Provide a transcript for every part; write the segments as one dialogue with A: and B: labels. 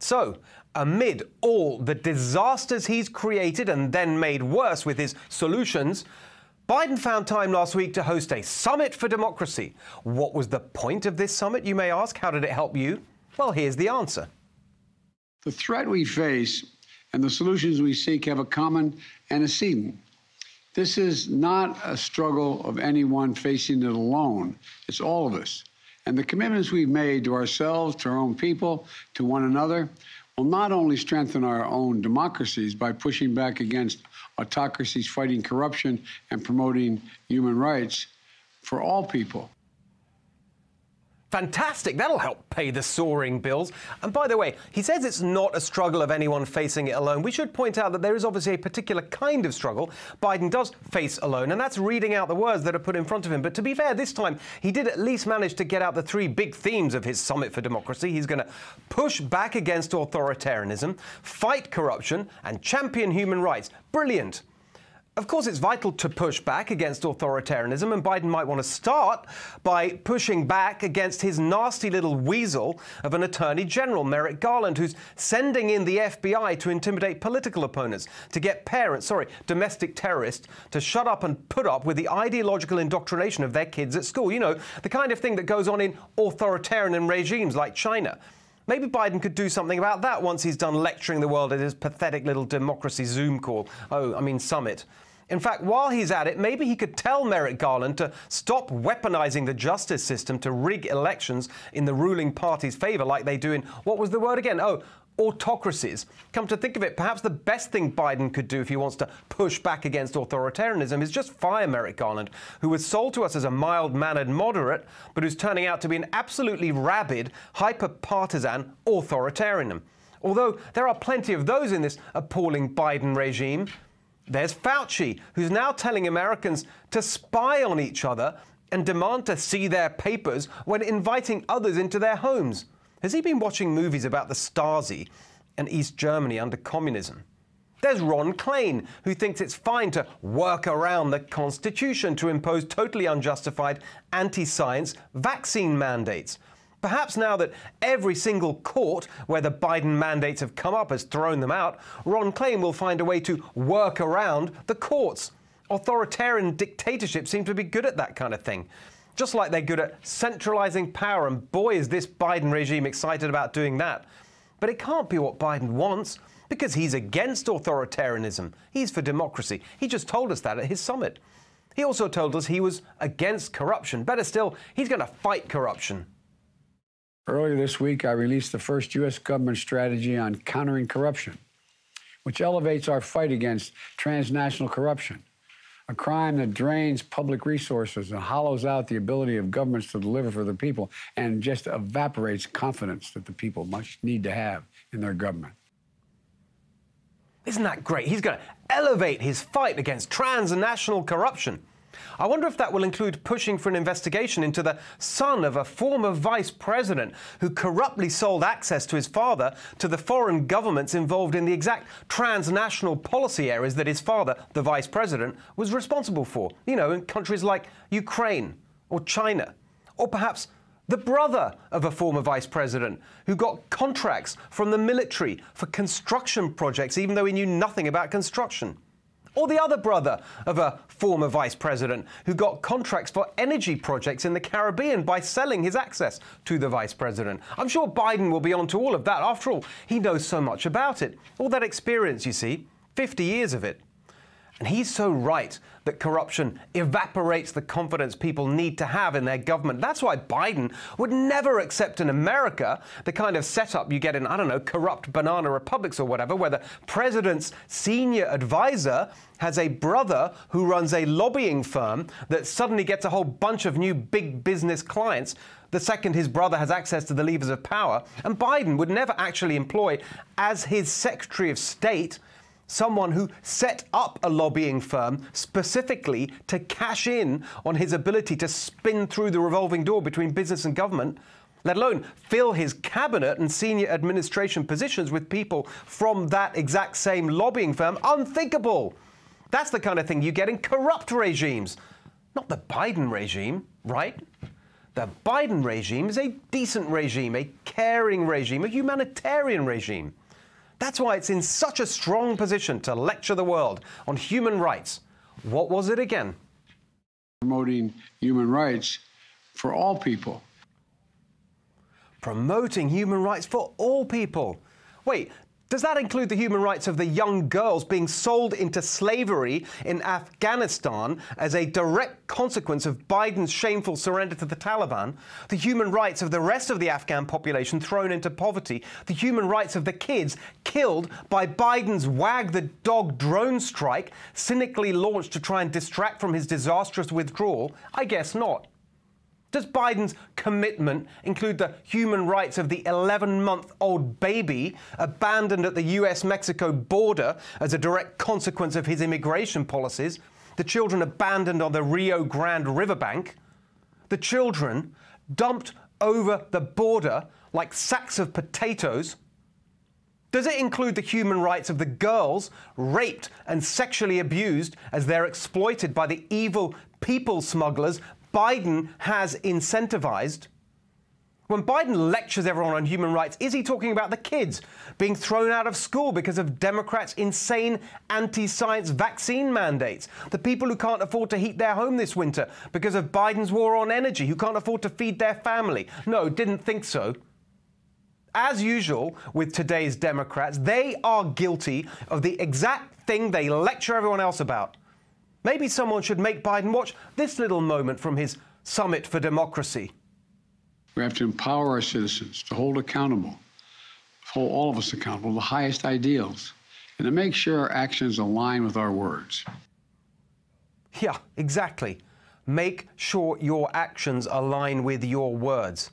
A: So, amid all the disasters he's created and then made worse with his solutions, Biden found time last week to host a summit for democracy. What was the point of this summit, you may ask? How did it help you? Well, here's the answer.
B: The threat we face and the solutions we seek have a common antecedent. This is not a struggle of anyone facing it alone, it's all of us. And the commitments we've made to ourselves, to our own people, to one another, will not only strengthen our own democracies by pushing back against autocracies fighting corruption and promoting human rights for all people,
A: Fantastic, that'll help pay the soaring bills. And by the way, he says it's not a struggle of anyone facing it alone. We should point out that there is obviously a particular kind of struggle Biden does face alone, and that's reading out the words that are put in front of him. But to be fair, this time he did at least manage to get out the three big themes of his Summit for Democracy. He's going to push back against authoritarianism, fight corruption, and champion human rights. Brilliant. Of course, it's vital to push back against authoritarianism, and Biden might want to start by pushing back against his nasty little weasel of an Attorney General, Merrick Garland, who's sending in the FBI to intimidate political opponents, to get parents, sorry, domestic terrorists, to shut up and put up with the ideological indoctrination of their kids at school. You know, the kind of thing that goes on in authoritarian regimes like China. Maybe Biden could do something about that once he's done lecturing the world at his pathetic little democracy Zoom call. Oh, I mean, summit. In fact, while he's at it, maybe he could tell Merrick Garland to stop weaponizing the justice system to rig elections in the ruling party's favor, like they do in what was the word again? Oh, autocracies. Come to think of it, perhaps the best thing Biden could do if he wants to push back against authoritarianism is just fire Merrick Garland, who was sold to us as a mild mannered moderate, but who's turning out to be an absolutely rabid, hyper partisan authoritarian. Although there are plenty of those in this appalling Biden regime, there's Fauci, who's now telling Americans to spy on each other and demand to see their papers when inviting others into their homes. Has he been watching movies about the Stasi and East Germany under communism? There's Ron Klain, who thinks it's fine to work around the Constitution to impose totally unjustified anti science vaccine mandates. Perhaps now that every single court where the Biden mandates have come up has thrown them out, Ron Klain will find a way to work around the courts. Authoritarian dictatorships seem to be good at that kind of thing. Just like they're good at centralizing power, and boy, is this Biden regime excited about doing that. But it can't be what Biden wants because he's against authoritarianism. He's for democracy. He just told us that at his summit. He also told us he was against corruption. Better still, he's going to fight corruption.
B: Earlier this week, I released the first U.S. government strategy on countering corruption, which elevates our fight against transnational corruption, a crime that drains public resources and hollows out the ability of governments to deliver for the people and just evaporates confidence that the people must need to have in their government.
A: Isn't that great? He's going to elevate his fight against transnational corruption. I wonder if that will include pushing for an investigation into the son of a former vice president who corruptly sold access to his father to the foreign governments involved in the exact transnational policy areas that his father, the vice president, was responsible for. You know, in countries like Ukraine or China, or perhaps the brother of a former vice president who got contracts from the military for construction projects, even though he knew nothing about construction or the other brother of a former vice president who got contracts for energy projects in the Caribbean by selling his access to the vice president. I'm sure Biden will be on to all of that. After all, he knows so much about it. All that experience, you see, 50 years of it. And he's so right that corruption evaporates the confidence people need to have in their government. That's why Biden would never accept in America the kind of setup you get in, I don't know, corrupt banana republics or whatever, where the president's senior advisor has a brother who runs a lobbying firm that suddenly gets a whole bunch of new big business clients the second his brother has access to the levers of power. And Biden would never actually employ, as his Secretary of State, someone who set up a lobbying firm specifically to cash in on his ability to spin through the revolving door between business and government, let alone fill his cabinet and senior administration positions with people from that exact same lobbying firm. Unthinkable! That's the kind of thing you get in corrupt regimes, not the Biden regime, right? The Biden regime is a decent regime, a caring regime, a humanitarian regime. That's why it's in such a strong position to lecture the world on human rights. What was it again?
B: Promoting human rights for all people.
A: Promoting human rights for all people. Wait, does that include the human rights of the young girls being sold into slavery in Afghanistan as a direct consequence of Biden's shameful surrender to the Taliban? The human rights of the rest of the Afghan population thrown into poverty? The human rights of the kids killed by Biden's wag the dog drone strike, cynically launched to try and distract from his disastrous withdrawal? I guess not. Does Biden's commitment include the human rights of the 11 month old baby abandoned at the US Mexico border as a direct consequence of his immigration policies? The children abandoned on the Rio Grande riverbank? The children dumped over the border like sacks of potatoes? Does it include the human rights of the girls raped and sexually abused as they're exploited by the evil people smugglers Biden has incentivized. When Biden lectures everyone on human rights, is he talking about the kids being thrown out of school because of Democrats' insane anti science vaccine mandates? The people who can't afford to heat their home this winter because of Biden's war on energy, who can't afford to feed their family? No, didn't think so. As usual with today's Democrats, they are guilty of the exact thing they lecture everyone else about Maybe someone should make Biden watch this little moment from his Summit for Democracy.
B: We have to empower our citizens to hold accountable, hold all of us accountable, the highest ideals, and to make sure our actions align with our words.
A: Yeah, exactly. Make sure your actions align with your words.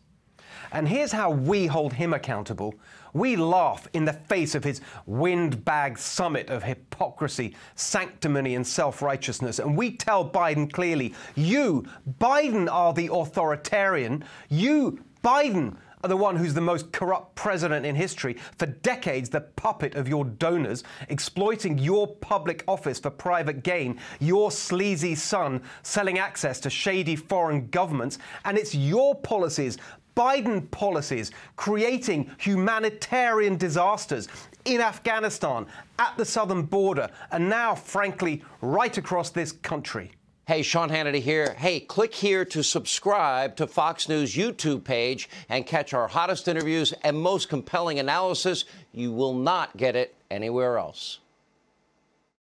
A: And here's how we hold him accountable. We laugh in the face of his windbag summit of hypocrisy, sanctimony, and self righteousness. And we tell Biden clearly you, Biden, are the authoritarian. You, Biden, are the one who's the most corrupt president in history, for decades the puppet of your donors, exploiting your public office for private gain, your sleazy son selling access to shady foreign governments, and it's your policies Biden policies creating humanitarian disasters in Afghanistan, at the southern border, and now, frankly, right across this country.
C: Hey, Sean Hannity here. Hey, click here to subscribe to Fox News YouTube page and catch our hottest interviews and most compelling analysis. You will not get it anywhere else.